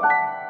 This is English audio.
you